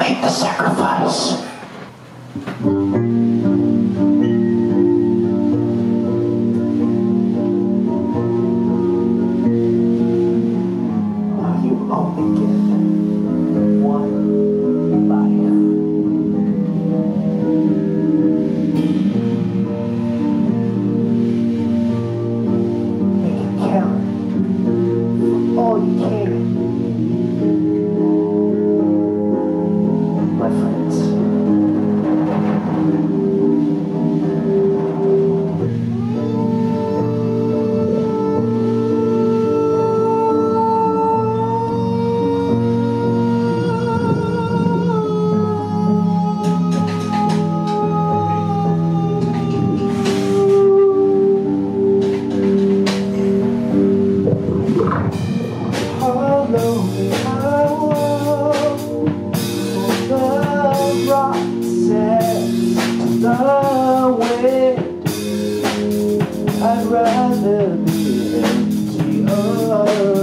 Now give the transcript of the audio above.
Make the sacrifice. I'd rather be empty. Oh.